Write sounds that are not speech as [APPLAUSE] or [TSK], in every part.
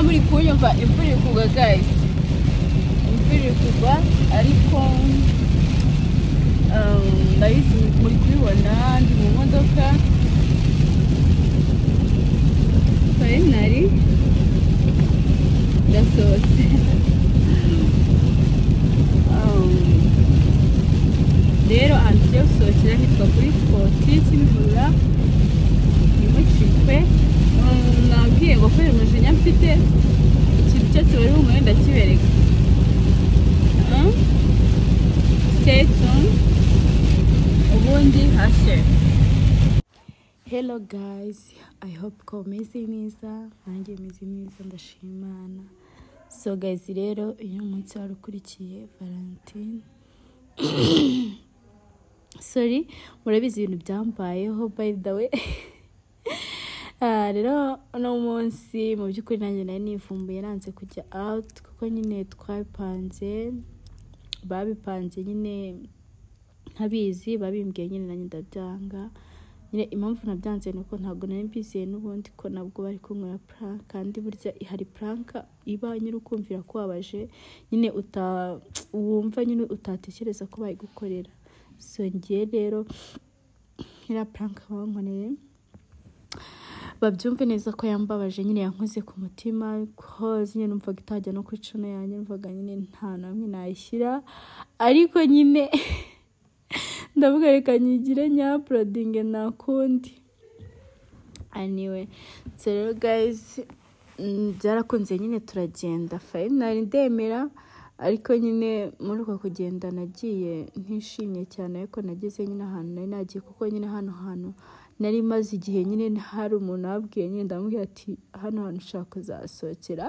niba muri kunyumva imvura iri kugwa guys. Imvura iri kugwa ariko um, ndabizi muri kubibona ndi mu modoka. Finally ndasohotse. [LAUGHS] Um, rero ahantu tugiye gusohokera hitwa kuri foti kimihurura ntimucikwe Um, nabwiye ngo kubera umujinya mfite ikintu cyose bari bumuhe ndakibereka stay tuned. Ubundi hashye hello guys i hope ko meze neza nanjye meze neza ndashima imana so guys rero uyu munsi wari ukurikiye valentine. [COUGHS] Sorry murabizi ibintu byambayeho by the way. [LAUGHS] rero uno munsi mu by'ukuri nanjye nari nivumbuye nanze kujya out kuko nyine twabipanze babipanze nyine ntabizi babimbwiye nyine nanjye ndabyanga. Nyine impamvu nabyanze ni uko ntabwo nari mbizeye n'ubundi ko nabwo bari kunywera puranka kandi burya hari puranka iba nyine ukumvira ko wabaje nyine wumva nyine utatekereza ko bayigukorera. So ngiye rero iriya puranka bankoreye babyumve neza ko yambabaje nyine yankoze ku mutima ko nyine numvaga itajya no ku icumu yanjye numvaga nyine nta namwe nayishyira. Ariko nyine [LAUGHS] ndavuga reka nyigire nyapurodinge nakundi. So rero guys mm, byarakunze nyine turagenda. Finally ndemera ariko nyine muri uko kugenda nagiye ntishimye cyane ariko nageze nyine ahantu nari nagiye kuko nyine hano hantu nari maze igihe nyine hari umuntu wabwiye nyine ndamubwira ati hano hantu ushaka kuzasohokera.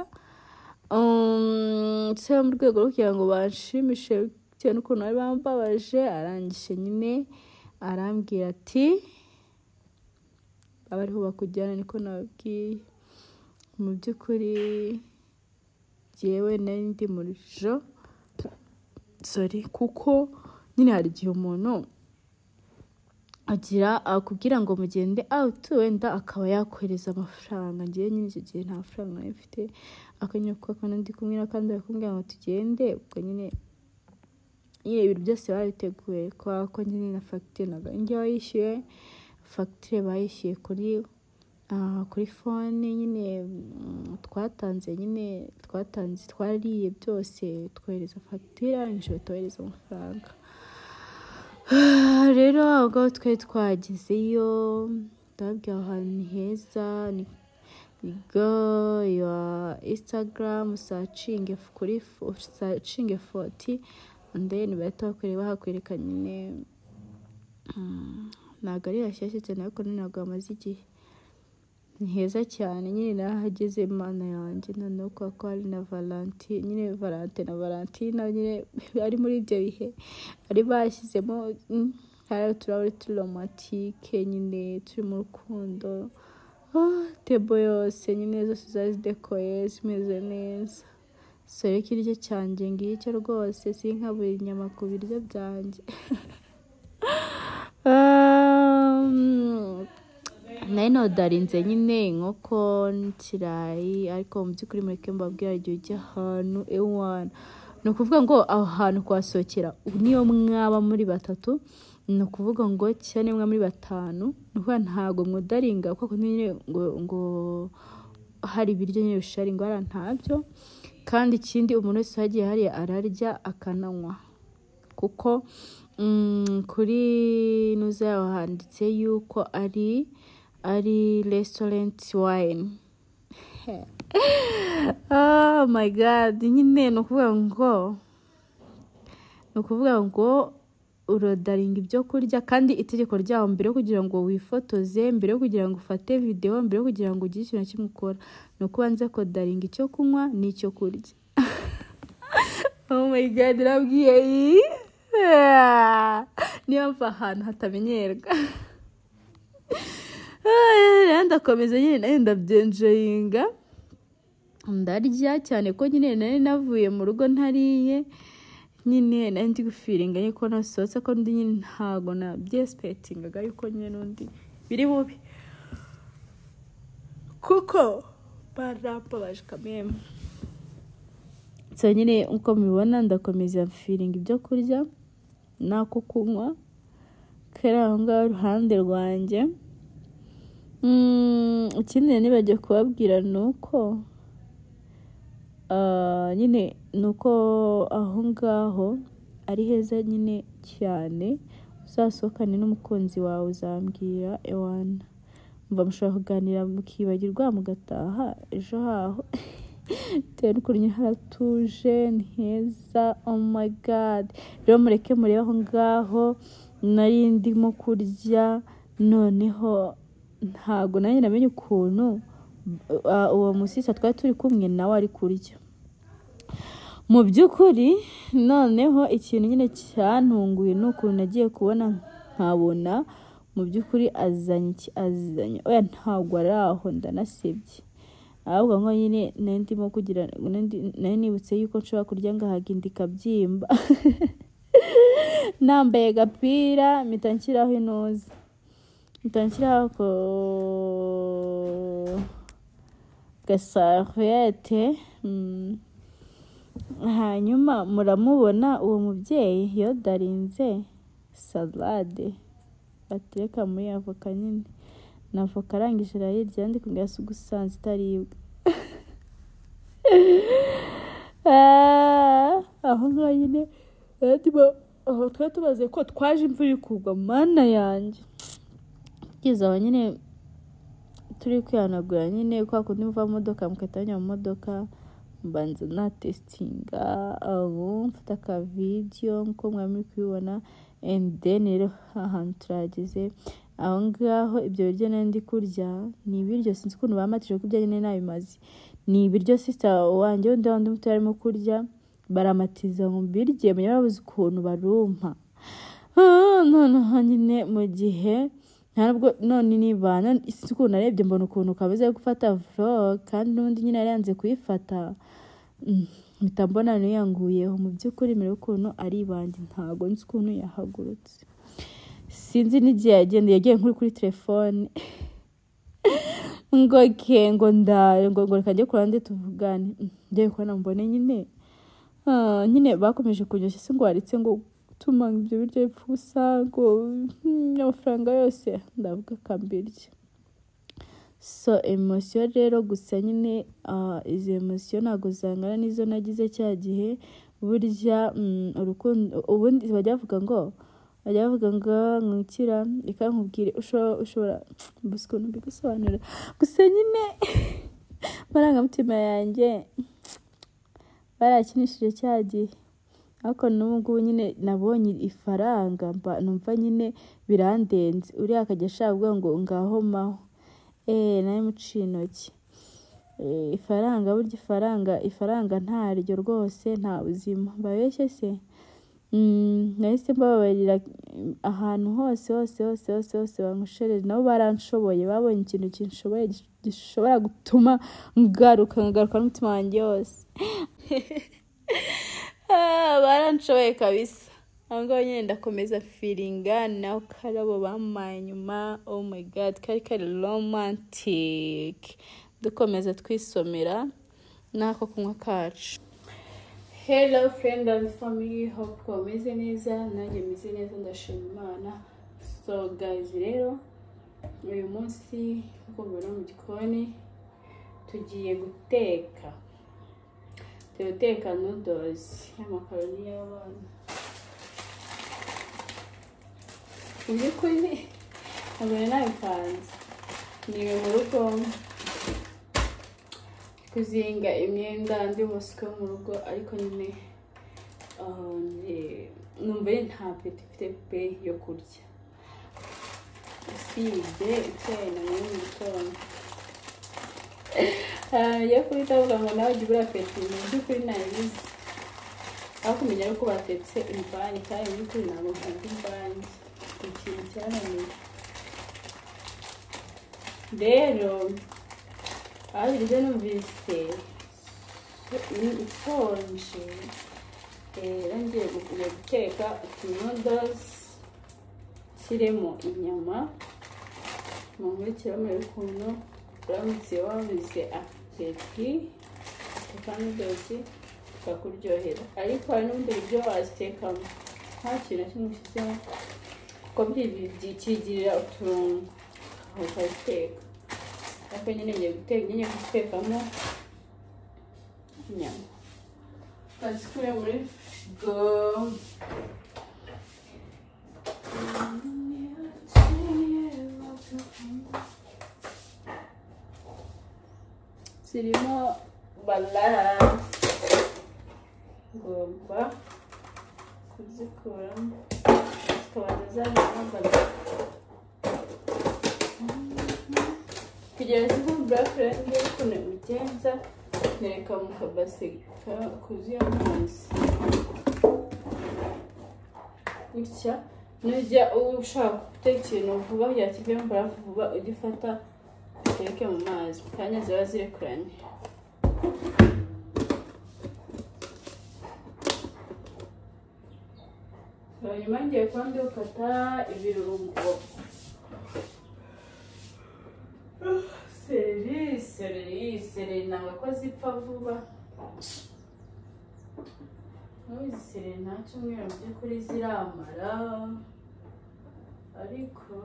Um, mu rwego rwo kugira ngo banshimishe bitewe n'ukuntu bari bambabaje arangije nyine arambwira ati aba ariho bakujyana niko nababwiye. Mu by'ukuri jyewe nari ndi muri jo sorry kuko nyine hari igihe umuntu agira akubwira ngo mugende out wenda akaba yakohereza amafaranga. Ngewe nyine icyo gihe nta mafaranga nari mfite. Akanyura kuko akana ndi kumwe n'akandi bakubwira ngo tugende. Ubwo nyine nyine ibintu byose babiteguye kubera ko nyine na fagitire ntabwo njye wayishyuye? Fagitire bayishyuye kuri ah, kuri fone nyine mm, twatanze nyine twatanze twariye byose. Twohereza fagitire arangije batohereza amafaranga. [SIGHS] rero ngaho twari twagezeyo ndababwira aho hantu ni heza go your instagram searching kuri searching foti and then bahita bakwereka bahakwereka nyine mm, ntabwo ari hashyashya cyane ariko ntabwo hamaze igihe. Ni heza cyane nyine narahageze mana yanjye noneho kubera ko hari na valanti nyine valante na valentina nyine [LAUGHS] ari muri ibyo bihe bari bashyizemo mm, hari uturahuri turomatike nyine turi mu rukundo tebo yose nyine zose zari zidekoye zimeze neza so rero ikiryo cyanjye ngicyo rwose sinkabura inyama ku biryo byanjye nari nodarinze nyine inkoko n'ikirayi ariko mu by'ukuri mureke mbabwira igihe ujya ahantu ewana ni ukuvuga ngo aho hantu kuhasohokera niyo mwaba muri batatu ni ukuvuga ngo cyane mwa muri batanu ni ukuvuga ntabwo mwodaringa kuko nyine ngo ngo hari ibiryo nyine bishari ngo hariya ntabyo. Kandi ikindi umuntu wese wagiye hariya ararya akananywa. Kuko mm, kuri nuza yaho handitse yuko ari ari restaurant wine. [LAUGHS] Oh my god nyine ni ukuvuga ngo ni ukuvuga ngo urodaringa ibyo kurya kandi itegeko ryaho mbere yo kugira ngo wifotoze mbere yo kugira ngo ufate videwo mbere yo kugira ngo ugire ikintu na kimwe ukora ni uko ubanza kodaringa icyo kunywa n'icyo kurya. [LAUGHS] Oh my god nabwiye iyi? [LAUGHS] Niyo mva ahantu hatamenyerwa. Rero [LAUGHS] ndakomeza nyine na yo ndabyenjoyinga. Ndarya cyane ko nyine nari navuye mu rugo ntariye. Nyine nari ndi gufiringa yuko nasohotse ko ndi nyine ntabwo nabyesipetingaga yuko nyine n'undi biri bubi. Kuko barambabaje kameme so nyine uko mubibona ndakomeza mfiringa ibyo kurya n'ako kunywa kari aho ngaho iruhande rwanjye. Mm, ikindi nibagiwe kubabwira ni uko ah, nyine ni uko aho ngaho ari heza nyine cyane uzasohokane n'umukunzi wawe uzambwira ewana. Mva mushobora kuganira mukibagirwa mugataha ejo haho. [LAUGHS] Bitewe n'ukuntu haratuje ni heza oh my god. Rero mureke murebe aho ngaho nari ndimo kurya noneho ntabwo nanjye namenye ukuntu uh, uwo musisa twari turi kumwe nawe ari kurya. Mu by'ukuri noneho ikintu nyine cyantunguye ni ukuntu nagiye kubona nkabona mu by'ukuri azanye azanye. Oya ntabwo ari aho ndanasebye. Ahubwo ngo nyine nari ndimo kugira nari- nibutse yuko nshobora kurya ngahaga inda ikabyimba [LAUGHS] nambaye agapira mpita nshyiraho inuza mpita nshyiraho gasaruyete mm. Hanyuma muramubona uwo mubyeyi yodarinze salade. Batereka muri avoka nyine. Na avoka arangije arayirya ndi kumbwira si ugusanza itaribwa. Ah, [LAUGHS] aho ngaho nyine aho twari tubaze ko twaje imvura iri kugwa mana yanjye. Tugeze aho nyine turi kwihanagura nyine kwa kundi muva mu modoka mugahita bajya mu modoka mbanza natesitinga aho mfata akavidiyo nk'uko mwari muri kubibona and then rero ahantu turahageze aho ngaho ibyo biryo nari ndi kurya ni ibiryo sinzi ukuntu bamatije ko ibyo nabimaze ni ibiryo sisita wanjye wundi wundi muto yarimo kurya baramatiza ngo mbirye menya babuze ukuntu barumpa. Ah, noneho nyine mu gihe ntabwo none niba ukuntu narebye mbona ukuntu ari gufata vlog kandi n'undi nyine yari yanze kuyifata Mm, mpita mbona niyanguyeho mu by'ukuri mbere ukuntu ari ibandi ntabwo nzi ukuntu yahagurutse. Sinzi n'igihe yagendeye yagiye nkuri kuri telefone. [LAUGHS] Ngo ke ngo ndare ngo ngo reka njye ku ruhande tuvugane. Mm, ngiye kubona mbone nyine ah, nyine bakomeje kunyoshya se ngo waretse ngo gutuma ibyo biryo bipfa ubusa ngo mm, amafaranga yose. Ndavuga akambirya so emosiyo rero gusa nyine ah, izi emosiyo ntabwo zangana n'izo nagize cya gihe. Burya mm, urukundo ubundi bajya bavuga ngo bajya bavuga ngo mwikira reka nkubwire. Ushobora [TSK] mbese ukuntu mbigusobanura. Gusa nyine [LAUGHS] amarangamutima yanjye [TSK] barakinishije cya gihe. Ariko n'ubu ngubu nyine nabonye ifaranga mba numva nyine birandenze. Uriya akajya ashaka kuvuga ngo ngaho maho. Eee nawe muciye intoki. Eh, ifaranga burya ifaranga ifaranga ntaryo rwose nta buzima. Babeshye se? Mm, nahise mbababarira ahantu hose hose hose hose hose bankoreshereje nabo baranshoboye. Babonye ikintu kinshoboye gish- gishobora gutuma ngaruka nkagaruka n'umutima wanjye wose. [LAUGHS] [LAUGHS] baranshoboye kabisa aho ngaho nyine ndakomeza firinga naho karabo bampaye nyuma. Oh my god kari kari romantic. Dukomeza twisomera n'ako kunywa kacu. Hello friend and family hope ko bameze neza. Nanjye meze neza ndashima imana. So guys rero uyu munsi nk'uko mubibona mu gikoni tugiye guteka. Guteka noodles y'amakaroni y'abana mu by'ukuri ntabwo nari nabipanze ni we mu rugo kuzinga imyenda ndi busuke mu rugo ariko nyine numva nta peti mfite pe yo kurya usibye icyayi nanyoye mu gitondo yo kubita avuga ngo nawe jya peti mu by'ukuri nabizi aho kumenya yuko batetse imvange kandi mu by'ukuri ntabwo nkunda imvange ni ikintu cyananiye rero aho bigeze numvise ikonje rero ngiye gu- ngiye guteka utunodozi nshyiremo inyama munkurikira muri ukuntu uramutse wabuze apeti utekamo idosi bikakuryohera ariko hari n'ubundi buryo wazitekamo. Nta kintu kimwe ushyizemo. Kuko byigirira uturungo. Ukaziteka. Ariko nyine ngiye guteka nyine gutekamo inyama. Ukazikuye muri firigo zirimo balanse ngomba kuzikuramo zikabanza zazamo balanse kugira ngo zive burakerende ukuntu ubigenza nereka mu kabase kuzuye amazi gutya nujya ushaka guteka ikintu vuba kugira ngo kivemo barafu vuba ujye utereke mu mazi? Kanya ziba zirekuranye hanyuma ngiye kuba ndi gukata ibirungo. Sereri sereri sereri ntabwo ko zipfa vuba. N'izi sereri nta cyumweru mu by'ukuri ziramara. Ariko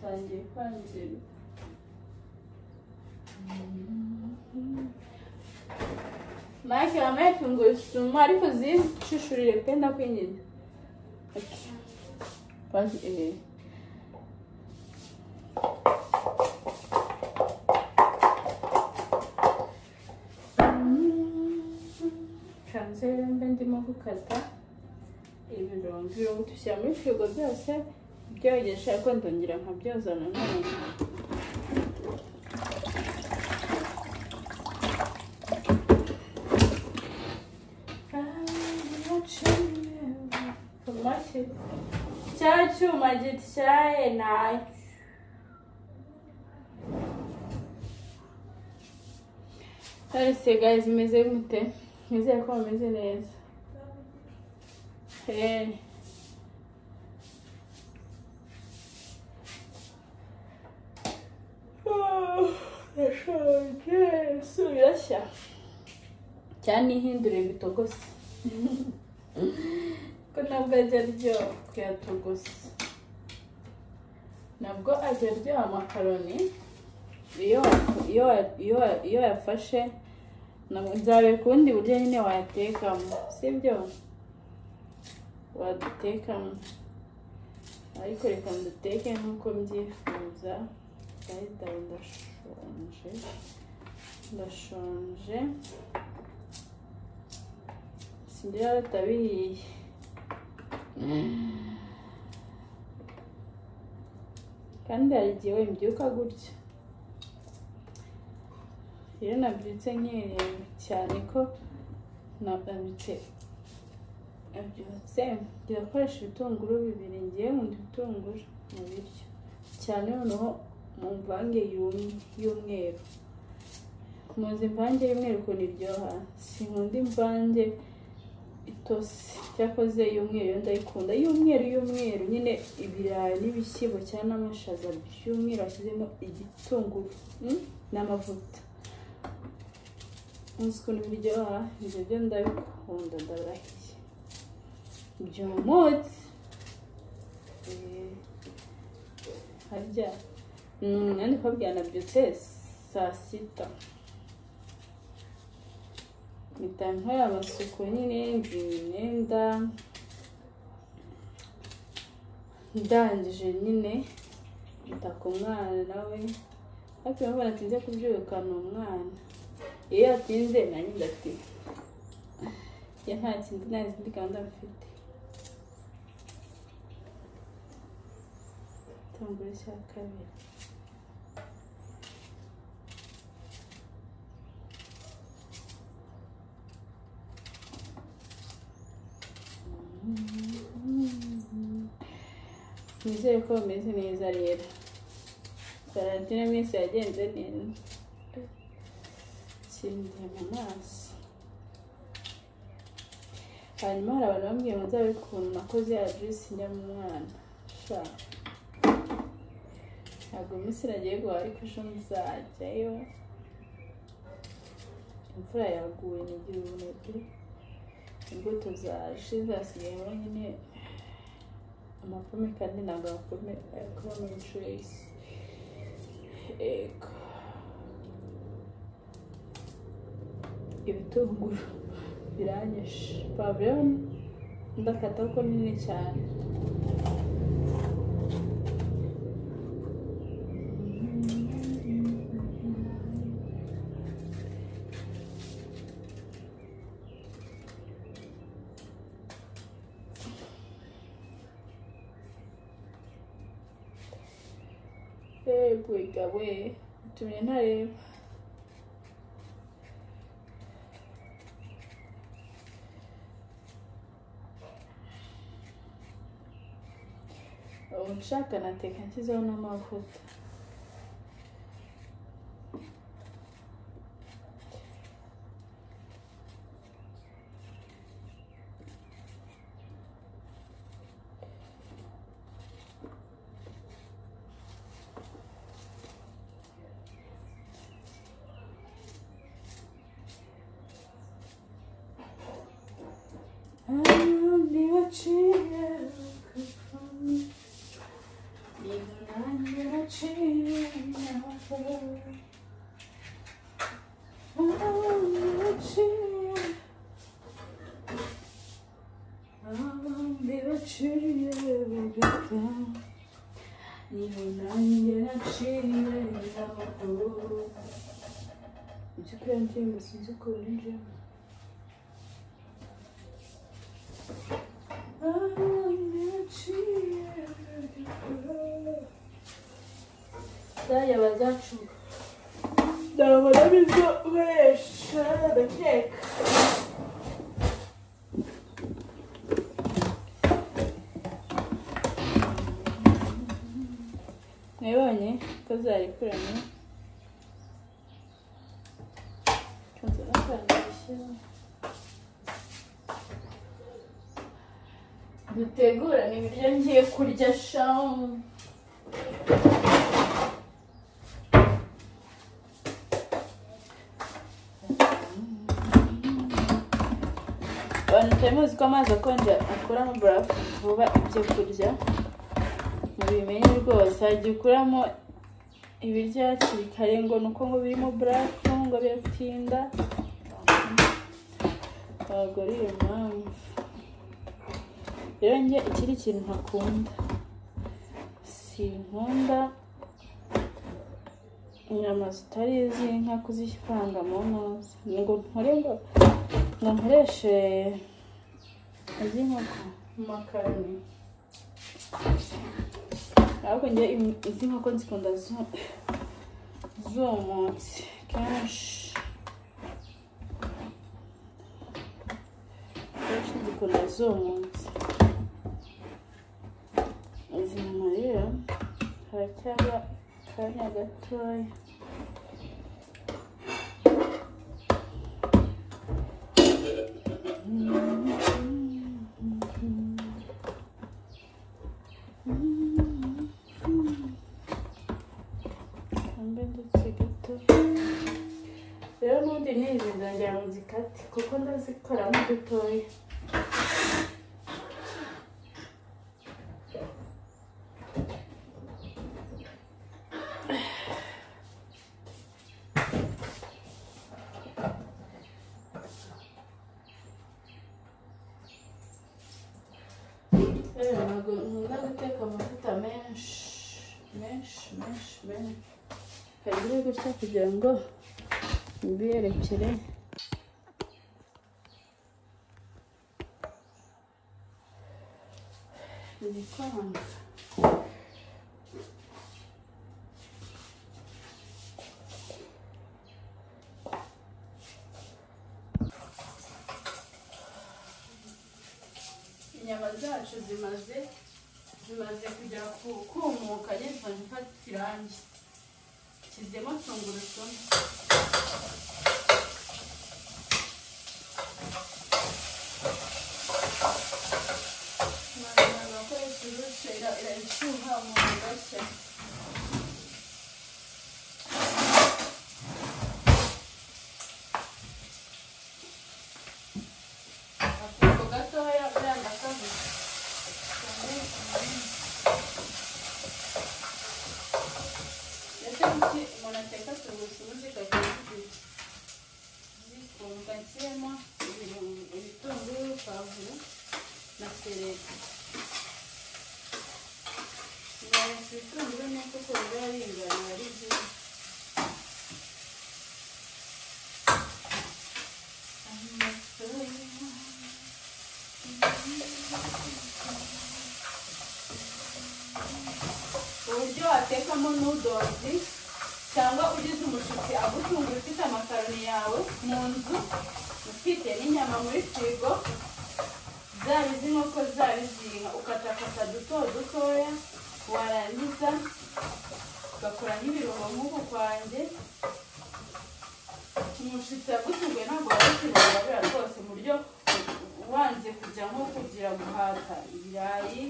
tangiye kwangirika. Mike wambaye tungurusumu ariko zishishurire pe ndakwinginze Basi, eh. mbe ndimo gukata ibirungo ibirungo dushyira muri firigo byose byogesha ariko ndongera nkabyoza nanone tomate cya cyuma gityaye na cyo Nonese guys meze mute nizere ko bameze neza ndashonje isi birashya cyane ihindure bitogose ko ntabwo ajya aryoha kuyatogosa nabwo ajya aryoha amakaroni iyo yafashe nzabereka ubundi buryo nyine wayatekamo. Sibyo wadutekamo. Ariko reka nduteke nk'uko mbyifuza. Dayidayi ndashonje. Ndashonje. Singira batabihiye kandi hari igihe mbyuka gutya. Rero nabyutse nkerewe cyane ko nabyutse nabyutse. Ngiye gukoresha ibitunguru bibiri ngiye nkunda ibitunguru mu biryo. Cyane noneho mu mvange y'umweru. Muzi imvange y'umweru ukuntu iryoha. Sinkunda imvange itose cyakoze y'umweru ndayikunda. Y'umweru y'umweru. Nyine ibirayi n'ibishyimbo cyangwa n'amashaza by'umweru washyizemo igitunguru n'amavuta. Uzi ukuntu biryoha ibyo byo ndabikunda ndabirahiye byumutse harya nandi kubabwira nabyutse saa sita. Mpita nkora amasuku nyine imyenda ndangije nyine nita ku mwana ariko iyo mbona atinze kubyuka ni umwana. Iyo yatinze nanjye ndatinda iyo nta kindi nta zindi gahunda mfite. Itunguru cya kabiri nizere ko bameze neza rero karantina minsi yagenze neza kindiye mu maso hanyuma hari abantu bambwiye ngo nzabe ukuntu nakoze juice njya mu mwana sha ntabwo iminsi nagiye guhaha ariko ejo nzajyayo imvura yaguye nigira ubunebwe imbuto zashe zasigaye nyine amapome kandi ntabwo amapome ayakubamo inshuro y'isi ego. Ibitunguru biranyishe. Pavuro ndakata ko nini cyane. Nshaka nateka nshyizeho n'amavuta by'ukuri ndirimbo sinzi uko binjiyemo yaba zacu ndabona bizo ukoresha ndakeka mwibonye ko zari kuranye tunze n'akantu gishyiramo dutegurane ibiryo ngiye kurya shamu. Abantu tutari muzi ko amazi akonje akuramo barafu vuba ibyo kurya. Mubimenye rwose hajya ukuramo ibiryo hakiri kare ngo ni uko ngo birimo barafu ngo biratinda ntabwo ari iyo mpamvu. Rero njye ikiri ikintu ntakunda sinkunda inyama zitari iz'inka kuzivanga mu ntuza ngo nkore ngo ngo nkoreshe iz'inkoko. Mu makaroni. Ahubwo njye izi nkoko nzikunda zumutse kenshi. Kenshi zikunda zumutse izi nyama rero haracyaba akanya gatoya rero n'ubundi n'izi nzongera ngo nzikate kuko ndazikoramo dutoya rero ntabwo nkunda guteka amavuta menshi menshi menshi menshi hagire gutya kugira ngo mbiyerekere ibikwanga inyama zacu zimaze zimaze kujya ku- kumuka nyine zimaze gufata irangi nshyizemo tungurusumu Ntabwo nakoresha urushe ira- irashyuha mu gashya pavuro na sereri sinareka ibitunguru neza ko biba bingana ari byiza uburyo watekamo nudozi cyangwa ugize umushyitsi agutunga ufite amakaroni yawe mu nzu ufite n'inyama muri firigo zaba iz'inkoko zaba iz'inka. Ukatakata duto dutoya warangiza ugakora nk'ibirungo nk'uku kwanjye. Umushyitsi yagutunguye ntabwo wabikirunga rwose mu buryo wanze kujya nko kugira guhata ibirayi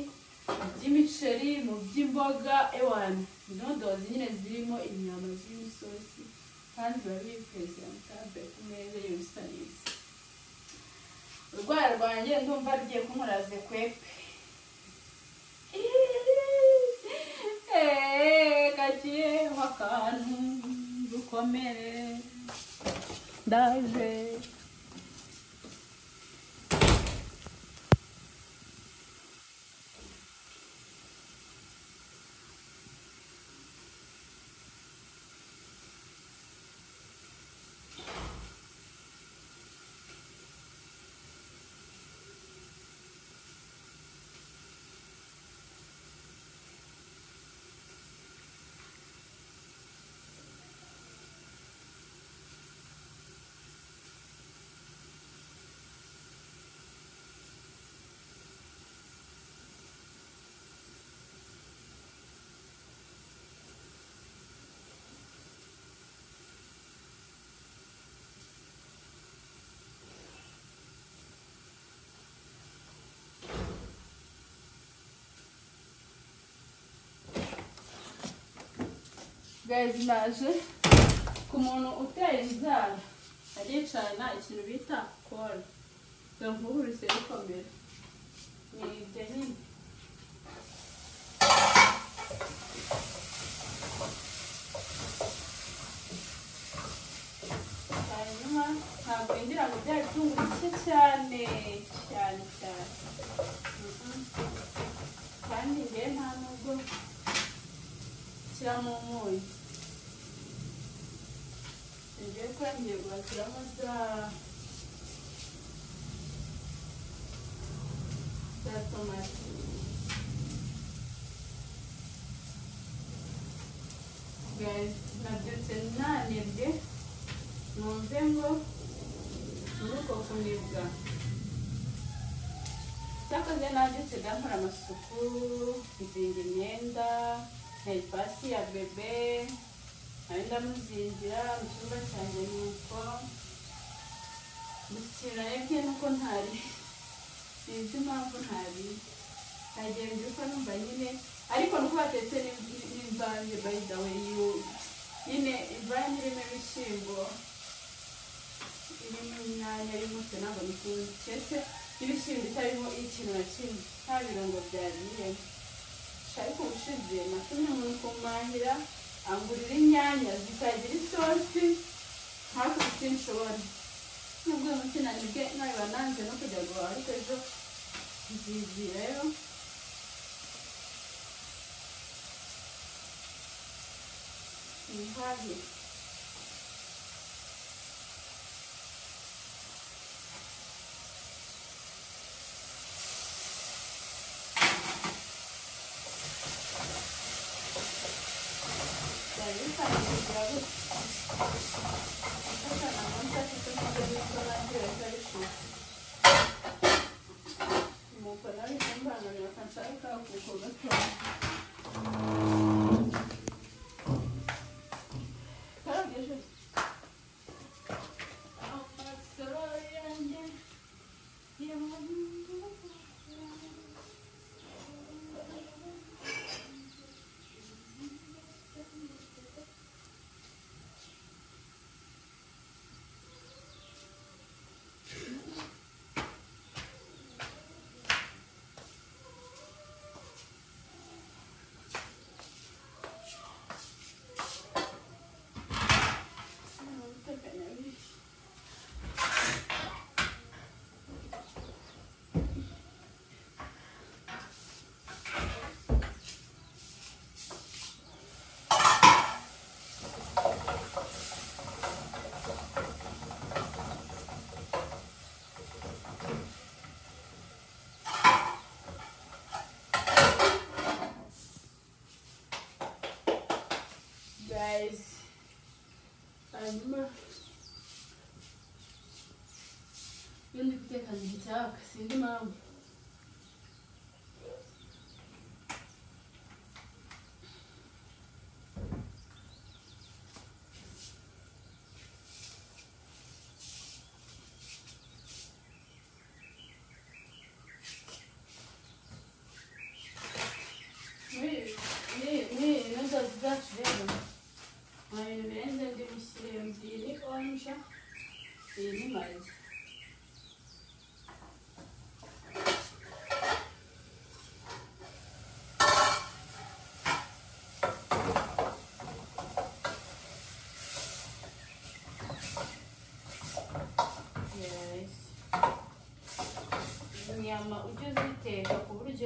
by'imiceri mu by'imboga ewani nodozi nyine zirimo inyama z'imisozi kandi biba biri perezidantabe ku meza yo bisa neza. Urwara rwanjye ndumva rugiye kumuraze kwepe. Kagiyeho akantu dukomere ndaje. Guys naje ku muntu utera inzara. Aricana ikintu bita kore dore nk'ubu bise bikomera ni ibyo nyine hanyuma ntabwo ngo bya bitunguru bike cyane cyane cyane. Kandi njyewe nta nubwo ngiye ko ngiye guhasiramo za za tomati guys nabyutse nanebwe numve ngo muri uko kunibwa cyakoze nabyutse ndankora amasuku nzinga imyenda ntera ipasi ya bebe nari ndamuzingira mu cyumba cyanjye nuko gusa narebye nuko ntari sinzi impamvu ntari nagenzi ko numva nyine ariko nuko batetse n'imvange by the nyine imvange irimo ibishyimbo irimo inyanya irimo utunamba n'utundi ndetse n'ibishyimbo bitarimo ikintu na kimwe nta birungo byariyemo ariko ubushize natumye umuntu kumahira angurira inyanya zikagira isosi. Hakurya sinshobora nubwo uyu munsi nanibwe nanze no kujya guhaha ariko ejo nzigirayo rero. Byari Çak, sildim abi.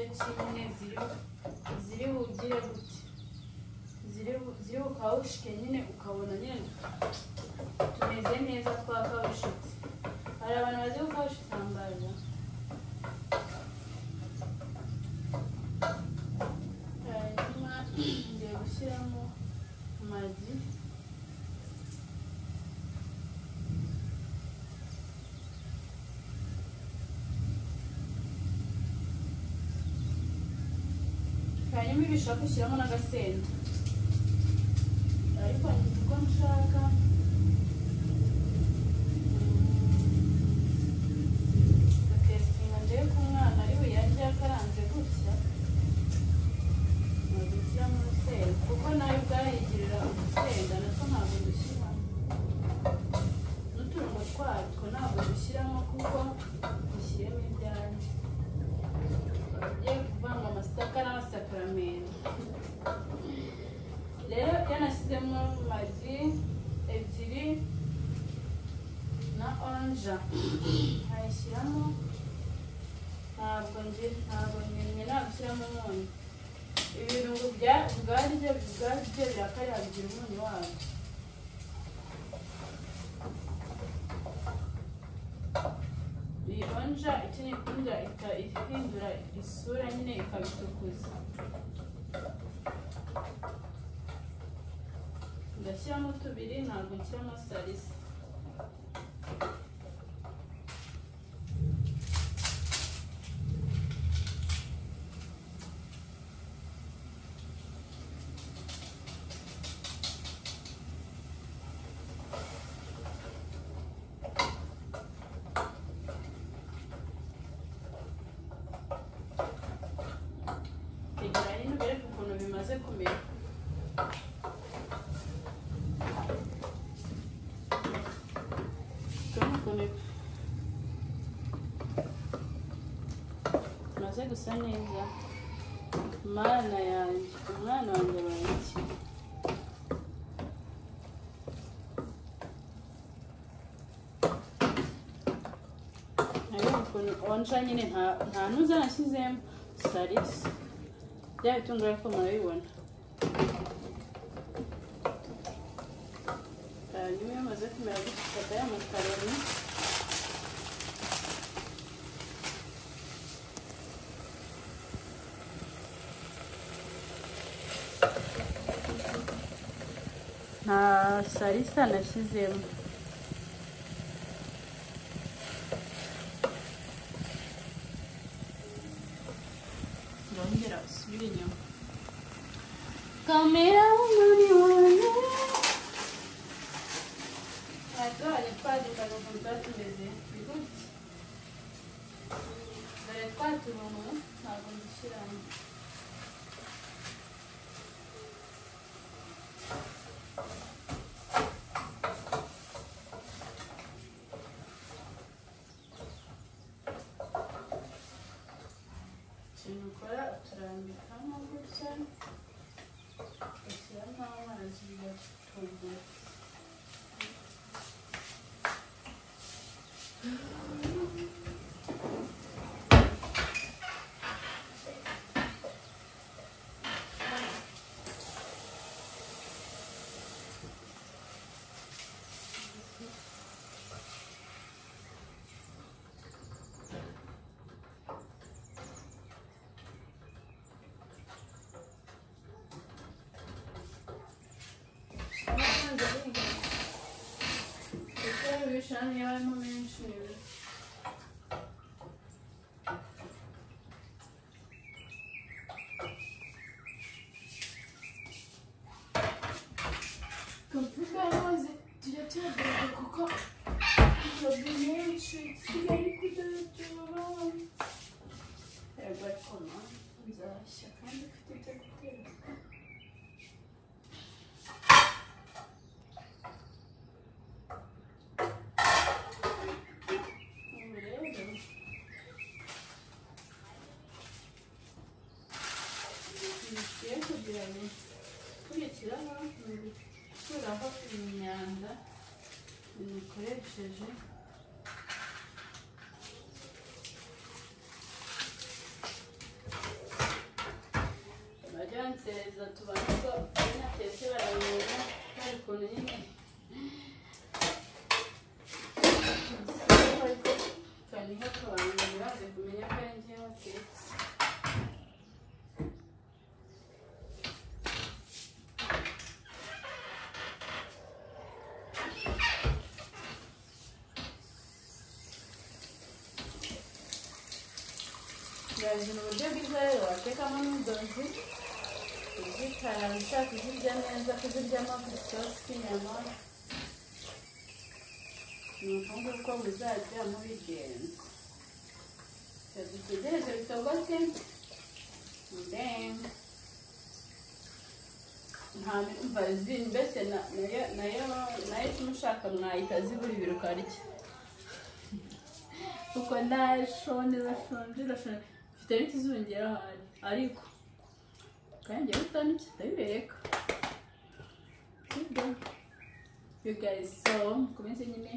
de Timonezil. harimo ibishaka ushyiramo n'agasenda ariko hari igikorwa nshaka ukabitukuza ugashyiramo tubiri ntabwo ushyiramo salisa dusa neza. Mana yanjye umwana wanjye abaye wanje nyine nta ntuza nashyizemo. Salisa bya bitungura ko murabibona. Aa, sarıysa ne sizin? solution. You're my mentioned. Kugira ngo ikurikiraho ni ugukuraho imyanda bikoresheje bajya bansereza tubanza ko natetse barabibona hari ukuntu nyine kaniho abantu ntibaze kumenya ko ari njye watetse Ni uburyo bwiza rero watekamo n'indozi uzikaranga ushaka kuzirya neza kuziryamo isosi y'inyama ni uko nguko muzajya mubigenza dutegereze bitogote then nta zindi mbese na- na yo na yo na yo icyo ushaka mwahita zibura ibiro ukarya kuko ndashonje ndashonje ndashonje mfite n'ikizungera ahari ariko kandi njyewe utandukanye ndabibereka sibyo you guys so mukomeze nyine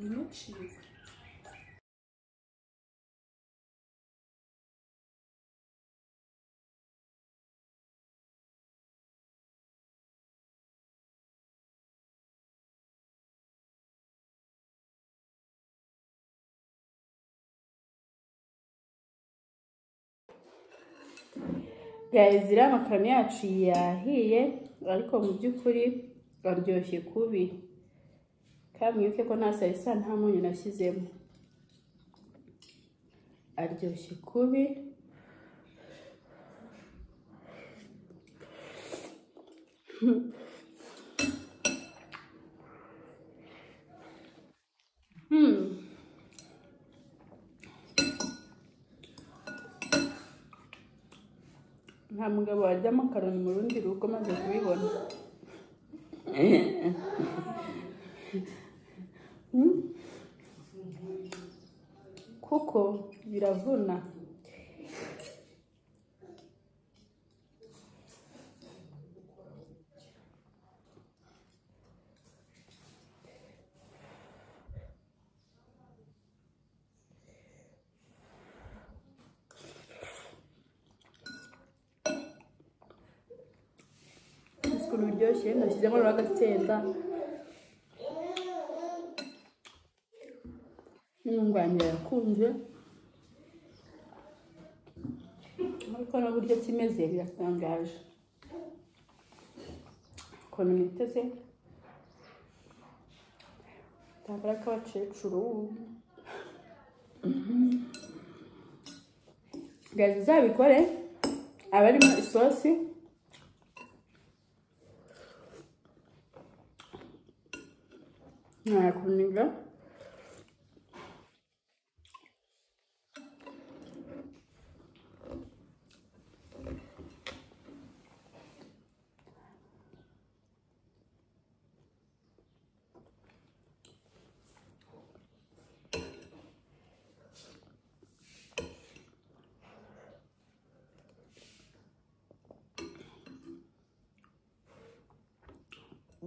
ntucikwe guys iriya makaroni yacu yahiye ariko mu by'ukuri aryoshye kubi. Kandi mwibuke ko nta salisa nta munyu nashyizemo. Aryoshye kubi. Hmm. Nta mugabo warya amakaroni mu rundi rugo maze kubibona Hmm? kuko biravuna ukuntu biryoshye nashyizemo n'agasenda n'umwunganira yakunze. Ariko n'uburyo kimeze biratangaje. Ukuntu niteze bigaragara ko abakecuru. Gazi uzabikore. Aba arimo isosi. হ্যাঁ এখন এগুলো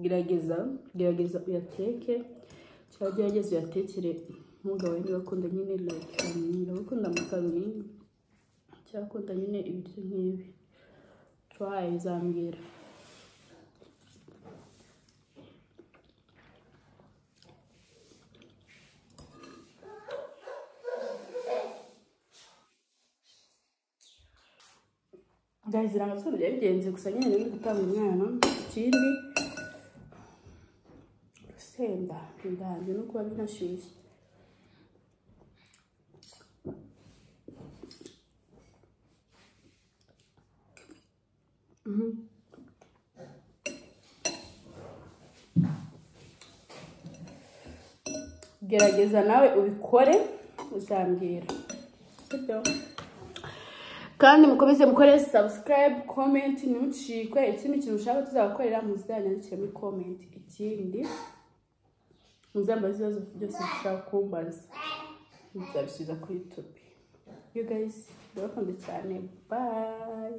gerageza gerageza uyateke. Cyangwa gerageza uyatekere. Ntugabanye niba akunda nyine niba ukunda amakaroni cyangwa akunda nyine ibiryo nk'ibi. Try uzambwira guys iranga ko byari bigenze gusa nyine ni gutanga umwana. Ikindi urusenda ndahanze no kuba binashyushye. Mhm. gerageza nawe ubikore uzambwira. Kandi mukomeze mukore subscribe comment ntimucikwe. Ikindi kintu ushaka tuzabakorera muzanyandikire muri comment. Ikindi muzambaza ibibazo byose mushaka kumbaza nzabisubiza kuri youtube. You guys ndabakunda cyane. Bye.